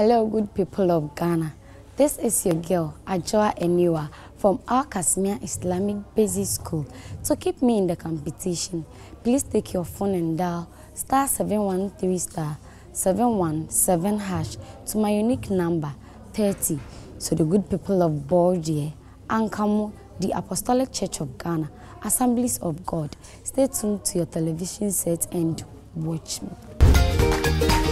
Hello, good people of Ghana. This is your girl, Adjoa Aniwaa, from Al Kasmia Islamic Basic School. To keep me in the competition, please take your phone and dial star 713 star 717 hash to my unique number 30. So the good people of Borgie, Ankamu, the Apostolic Church of Ghana, Assemblies of God, stay tuned to your television set and watch me.